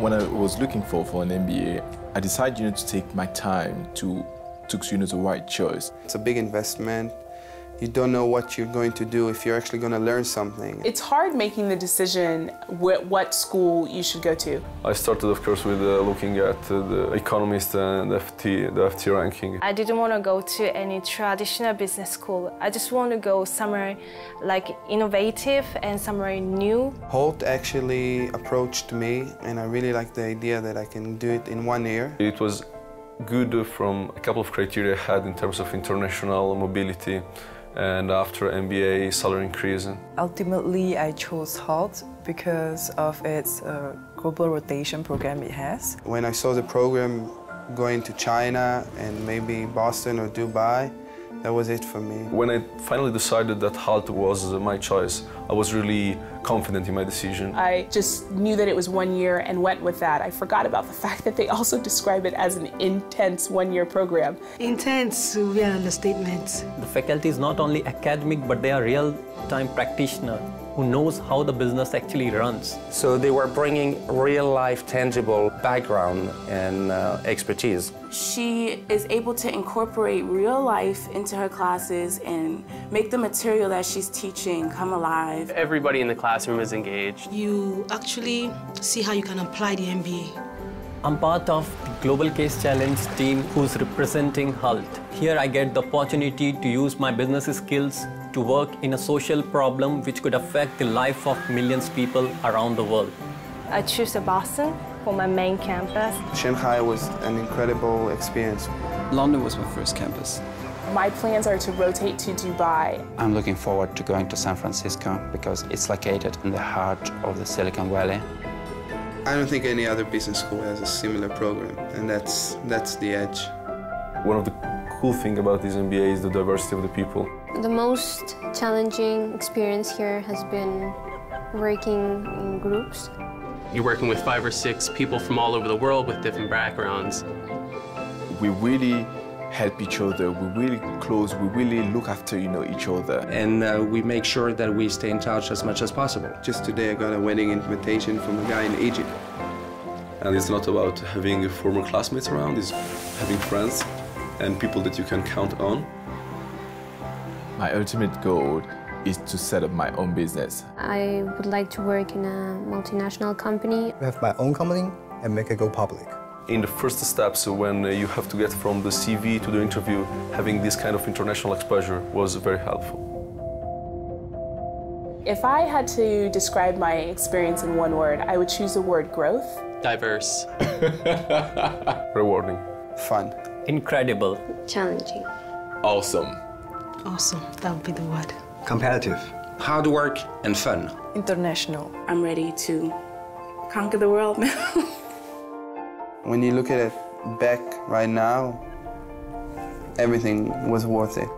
When I was looking for, for an MBA, I decided you know, to take my time to, to you know, the right choice. It's a big investment. You don't know what you're going to do if you're actually going to learn something. It's hard making the decision wh what school you should go to. I started, of course, with uh, looking at uh, the Economist and FT, the FT ranking. I didn't want to go to any traditional business school. I just want to go somewhere like innovative and somewhere new. Hult actually approached me, and I really liked the idea that I can do it in one year. It was good from a couple of criteria I had in terms of international mobility and after MBA salary increase. Ultimately, I chose Hult because of its uh, global rotation program it has. When I saw the program going to China and maybe Boston or Dubai, that was it for me. When I finally decided that Hult was my choice, I was really confident in my decision. I just knew that it was one year and went with that. I forgot about the fact that they also describe it as an intense one-year program. Intense would be an understatement. The faculty is not only academic, but they are real-time practitioners who knows how the business actually runs. So they were bringing real-life, tangible background and uh, expertise. She is able to incorporate real life into her classes and make the material that she's teaching come alive. Everybody in the classroom is engaged. You actually see how you can apply the MBA. I'm part of the Global Case Challenge team who's representing Hult. Here I get the opportunity to use my business skills to work in a social problem which could affect the life of millions of people around the world. I choose Boston for my main campus. Shanghai was an incredible experience. London was my first campus. My plans are to rotate to Dubai. I'm looking forward to going to San Francisco because it's located in the heart of the Silicon Valley. I don't think any other business school has a similar program, and that's, that's the edge. One of the cool thing about this MBA is the diversity of the people. The most challenging experience here has been working in groups. You're working with five or six people from all over the world with different backgrounds. We really help each other. We're really close. We really look after you know each other. And uh, we make sure that we stay in touch as much as possible. Just today I got a wedding invitation from a guy in Egypt. And it's not about having former classmates around, it's having friends and people that you can count on. My ultimate goal is to set up my own business. I would like to work in a multinational company. Have my own company and make it go public. In the first steps, when uh, you have to get from the CV to the interview, having this kind of international exposure was very helpful. If I had to describe my experience in one word, I would choose the word growth. Diverse. Rewarding. Fun. Incredible. Challenging. Awesome. Awesome, that would be the word. Competitive. Hard work and fun. International. I'm ready to conquer the world now. when you look at it back right now, everything was worth it.